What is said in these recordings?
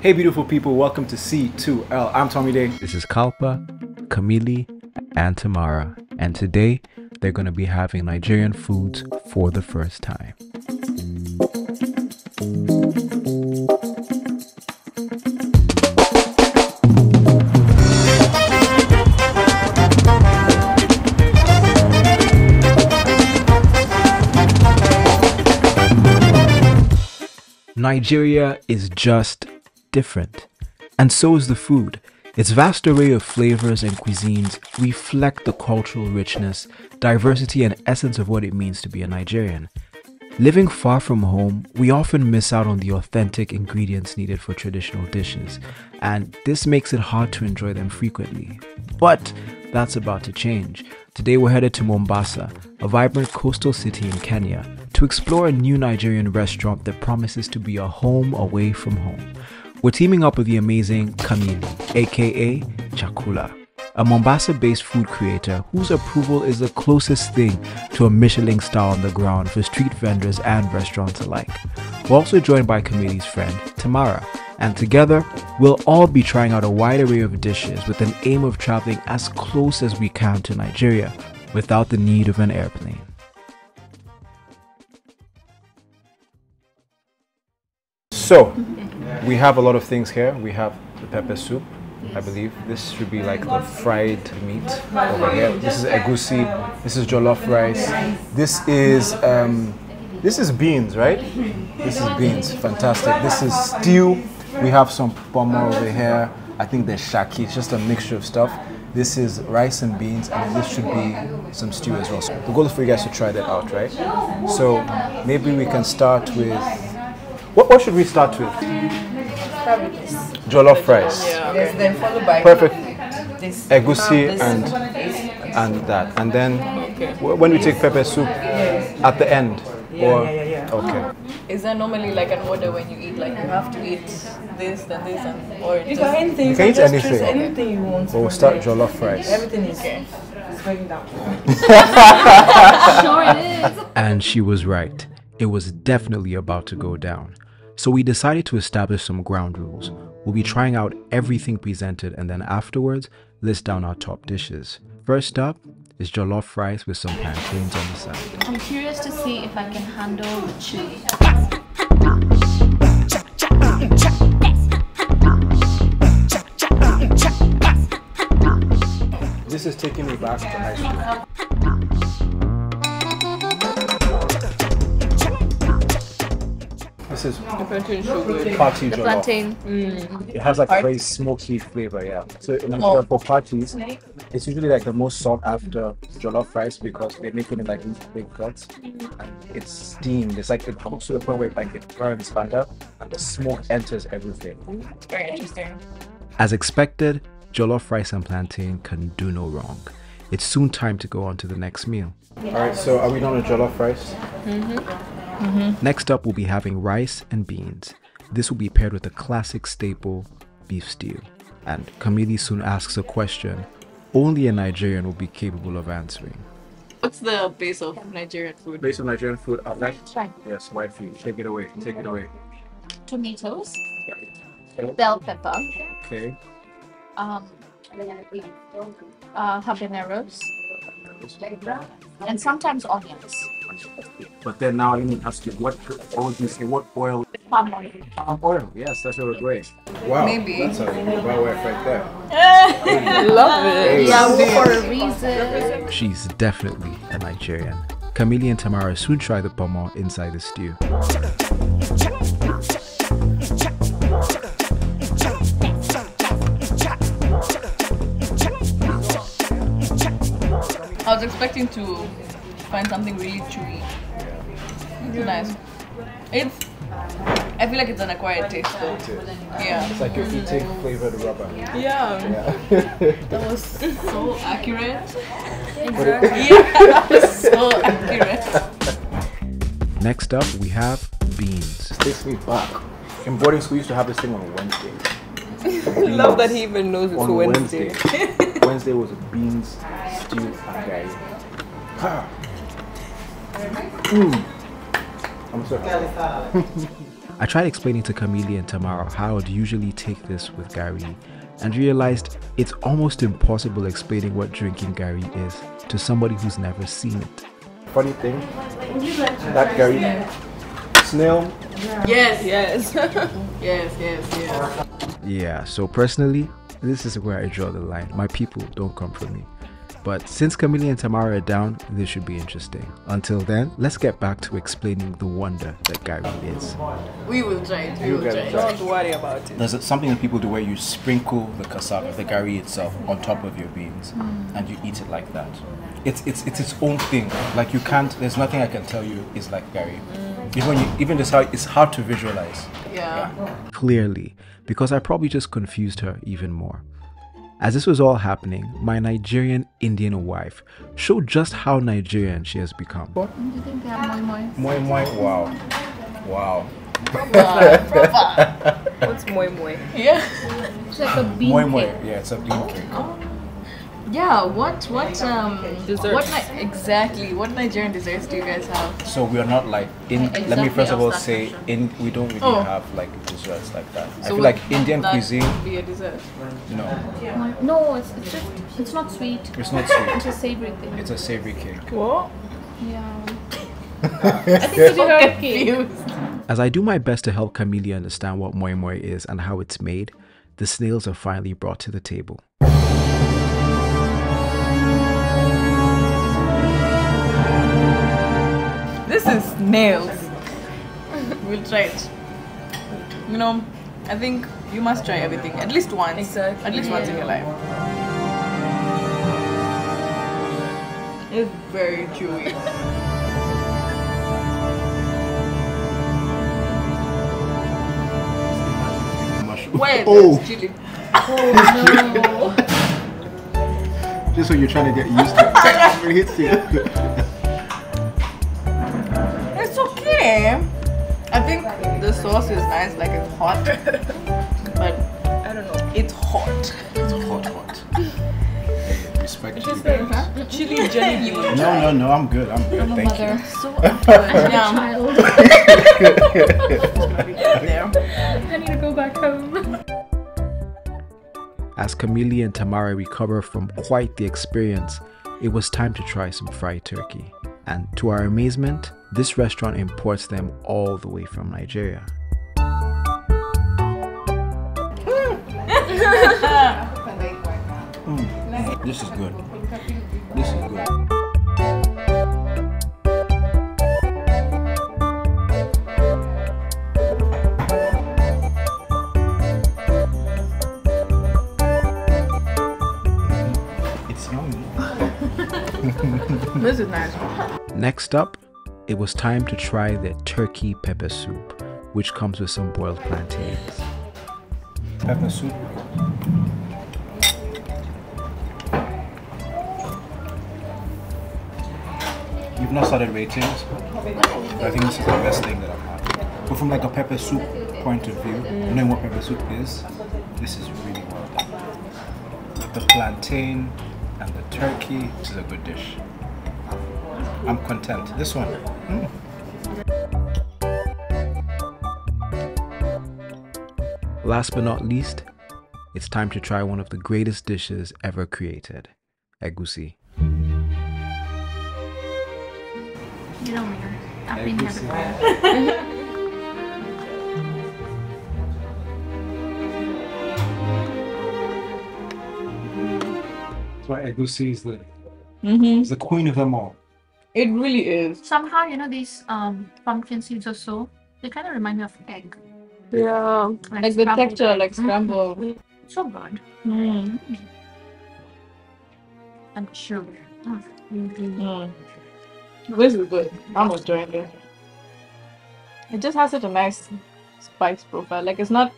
Hey, beautiful people, welcome to C2L. I'm Tomide. This is Kalpa, Kamili, and Tamara, and today they're going to be having Nigerian foods for the first time. Nigeria is just different, and so is the food. Its vast array of flavors and cuisines reflect the cultural richness, diversity, and essence of what it means to be a Nigerian. Living far from home, we often miss out on the authentic ingredients needed for traditional dishes, and this makes it hard to enjoy them frequently. But that's about to change. Today we're headed to Mombasa, a vibrant coastal city in Kenya, to explore a new Nigerian restaurant that promises to be a home away from home. We're teaming up with the amazing Kamili, aka Chaqula, a Mombasa based food creator whose approval is the closest thing to a Michelin star on the ground for street vendors and restaurants alike. We're also joined by Kamili's friend, Tamara, and together we'll all be trying out a wide array of dishes with an aim of traveling as close as we can to Nigeria without the need of an airplane. So, we have a lot of things here. We have the pepper soup, I believe. This should be like the fried meat over here. This is egusi. This is jollof rice. This is um, this is beans, right? This is beans. Fantastic. This is stew. We have some pomo over here. I think there's shaki. It's just a mixture of stuff. This is rice and beans, and this should be some stew as well. So the goal is for you guys to try that out, right? So maybe we can start with what, what should we start with? Jollof rice. Yes, then followed by Perfect. this. Egusi this and and that. And then wh- when we take pepper soup at the end. or, yeah, yeah, yeah. Okay. Is there normally like an order when you eat? Like you have to eat this, then this, and or You just can anything. You can eat just anything. choose anything you want. But we'll start there. jollof rice. Everything is it's going down. sure it is. And she was right. It was definitely about to go down. So we decided to establish some ground rules. We'll be trying out everything presented and then afterwards list down our top dishes. First up is jollof rice with some plantains on the side. I'm curious to see if I can handle the chili. This is taking me back to high school. This is party jollof. Plantain. It has like a very smoky flavor, yeah. So in Nigeria for parties, it's usually like the most sought after jollof rice because they make it in like these big cuts and it's steamed. It's like it comes to the point where like it burns under and the smoke enters everything. Very interesting. As expected, jollof rice and plantain can do no wrong. It's soon time to go on to the next meal. Alright, so are we done with jollof rice? Mm-hmm. Next up, we'll be having rice and beans. This will be paired with a classic staple, beef stew. And Kamili soon asks a question only a Nigerian will be capable of answering. What's the base of Nigerian food? Base of Nigerian food, I like Right. yes, white food. Take it away. Take it away. Tomatoes, bell pepper, Okay. um, uh, habaneros, and sometimes onions. But then now let me ask you, what oil do you say? What oil? Palm oil. Palm oil. Yes, that's what we're great. Wow. Maybe. That's a wow right there. Love it. Yeah, for a reason. She's definitely a Nigerian. Kamili and Tamara soon try the pomo inside the stew. I was expecting to find something really chewy. It's nice. It's. I feel like it's an acquired taste though. Yeah. It's like you're eating flavored rubber. Yeah. Yeah. That was so accurate. Exactly. Yeah, that was so accurate. Next up, we have beans. This takes me back. In boarding school, we used to have this thing on Wednesday. Love that he even knows it's on Wednesday. Wednesday. Wednesday was beans stew and guys. Ha. Mm. I'm sorry. I tried explaining to Camille and Tamara how I'd usually take this with gari and realized it's almost impossible explaining what drinking gari is to somebody who's never seen it. Funny thing, that gari snail. Yes, yes. yes, yes, yes. Yeah, so personally, this is where I draw the line. My people don't come for me. But since Camille and Tamara are down, this should be interesting. Until then, let's get back to explaining the wonder that gari is. We will try it. We You will try it. Don't worry about it. There's something that people do where you sprinkle the cassava, the gari itself, on top of your beans, mm. and you eat it like that. It's it's it's its own thing. Like you can't. There's nothing I can tell you is like gari. Mm. Even when you, even just how it's hard to visualize. Yeah. Clearly, because I probably just confused her even more. As this was all happening, my Nigerian Indian wife showed just how Nigerian she has become. Do you think they have moi moi? Moi moi. Wow. Wow. What's moi moi? Yeah. It's like a bean Moi moi. cake. Yeah, it's a bean cake. Oh. Yeah, what what um Desserts. what Ni- exactly what Nigerian desserts do you guys have? So we are not like in. let me first of all say question. in. We don't really Oh. have like desserts like that. I So feel like Indian that cuisine. be a dessert. No, Moi- No, it's, it's just it's not sweet. it's not sweet. It's a savory thing. It's a savory cake. What? Yeah. I think it's a. Confused. As I do my best to help Camille understand what moi moi is and how it's made, the snails are finally brought to the table. This is nails. we'll try it. You know, I think you must try everything at least once. Exactly. At least once in your life. It's very chewy. Mushroom. Wait, Oh. there's chili. No. Just when you're trying to get used to it. it hits you. I think the sauce is nice, like it's hot. But I don't know. it's hot. It's hot, hot. Hey, respect you guys. Chili jelly bean. No, no, no, I'm good. I'm good. I'm a Thank mother. you. So a Yeah. child. There. I need to go back home. As Camille and Tamara recover from quite the experience, it was time to try some fried turkey. And to our amazement, this restaurant imports them all the way from Nigeria. Mm. This is good. This is good. It's yummy. This is nice. Next up, it was time to try the turkey pepper soup, which comes with some boiled plantains. Pepper soup. You've not started ratings, but I think this is the best thing that I've had. But from like a pepper soup point of view, knowing what pepper soup is, this is really well done. The plantain and the turkey, this is a good dish. I'm content. This one, mm. Last but not least, it's time to try one of the greatest dishes ever created egusi. You know me. I've been here before. That's why egusi is the, Mm-hmm. is the queen of them all. It really is. Somehow, you know, these um pumpkin seeds or so, they kind of remind me of egg. Yeah. Like the texture, egg. like scrambled. Mhm. So good. Mm. And sugar. Mm. Mm. This is good. I'm enjoying this. It just has such a nice spice profile. Like it's not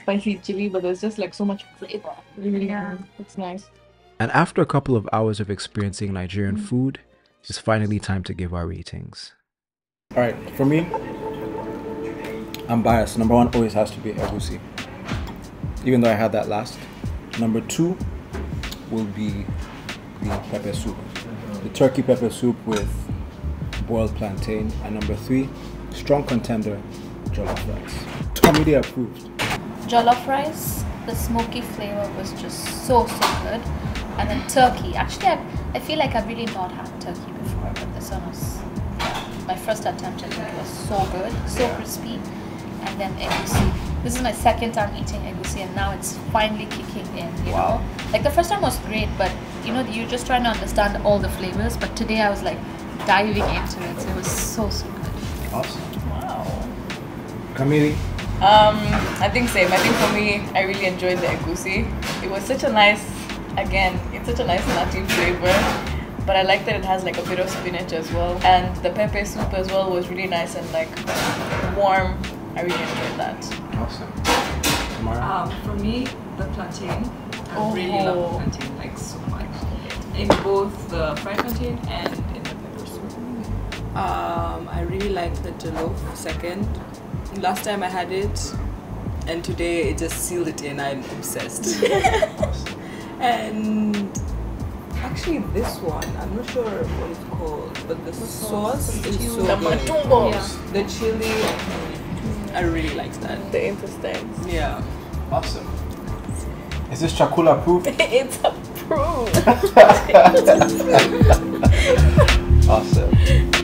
spicy chili, but there's just like so much flavor. Really, Yeah. it's nice. And after a couple of hours of experiencing Nigerian food, it's finally time to give our ratings. All right, for me, I'm biased. Number one always has to be egusi, even though I had that last. Number two will be the pepper soup, the turkey pepper soup with boiled plantain, and number three strong contender, jollof rice. Tomide approved. Jollof rice, the smoky flavor was just so so good, and then turkey. Actually, I, I feel like I've really not had turkey before, but this one was my first attempt. I think it was so good, so Yeah. crispy, and then egusi. This is my second time eating egusi, and now it's finally kicking in. You Wow. know, like the first time was great, but you know you're just trying to understand all the flavors. But today I was like diving into it, so it was so so good. Awesome. Wow. Camille, Um, I think same. I think for me, I really enjoyed the egusi. It was such a nice, again, it's such a nice nutty flavor. But I like that it has like a bit of spinach as well. And the pepe soup as well was really nice and like warm. I really enjoyed that. awesome. Tamara, Um, for me, the plantain. I really love the Oh. plantain like so much. In both the fried plantain and in the pepper soup. Um, I really like the jollof second. Last time I had it, and today it just sealed it in. I'm obsessed. awesome. and actually, this one, I'm not sure what it's called, but the sauce is so The good. matumbo. The chili, I really like that. The intestines. Yeah. Awesome. Is this Chaqula approved? it's approved. awesome.